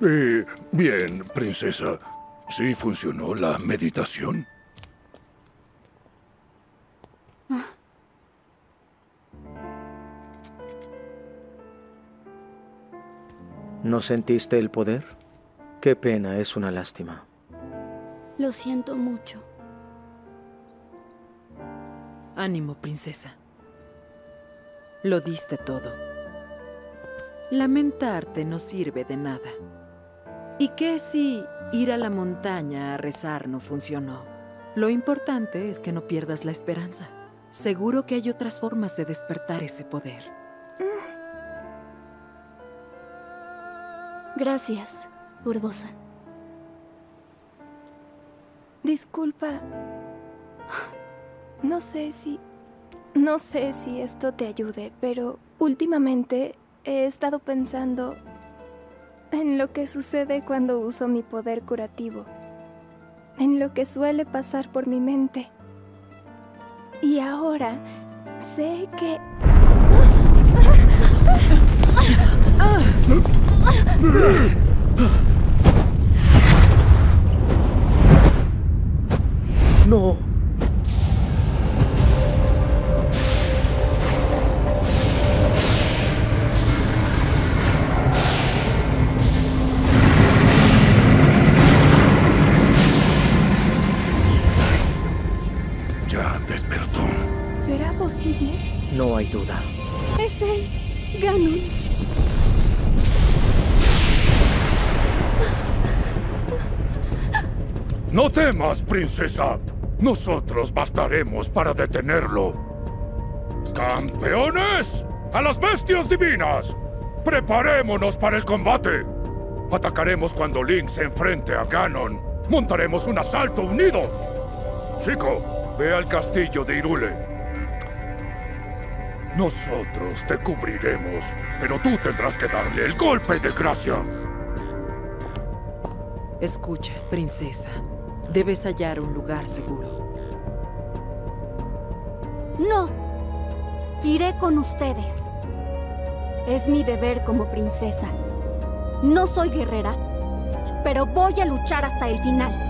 Eh, bien, princesa. ¿Sí funcionó la meditación? ¿No sentiste el poder? Qué pena, es una lástima. Lo siento mucho. Ánimo, princesa. Lo diste todo. Lamentarte no sirve de nada. ¿Y qué si ir a la montaña a rezar no funcionó? Lo importante es que no pierdas la esperanza. Seguro que hay otras formas de despertar ese poder. Gracias, Urbosa. Disculpa. No sé si... No sé si esto te ayude, pero últimamente he estado pensando en lo que sucede cuando uso mi poder curativo, en lo que suele pasar por mi mente. Y ahora sé que... ¡No! ¿Será posible? No hay duda. Es él, Ganon. No temas, princesa. Nosotros bastaremos para detenerlo. ¡Campeones! ¡A las bestias divinas! ¡Preparémonos para el combate! Atacaremos cuando Link se enfrente a Ganon. Montaremos un asalto unido. Chico, ve al castillo de Irule. Nosotros te cubriremos, pero tú tendrás que darle el golpe de gracia. Escucha, princesa. Debes hallar un lugar seguro. No. Iré con ustedes. Es mi deber como princesa. No soy guerrera, pero voy a luchar hasta el final.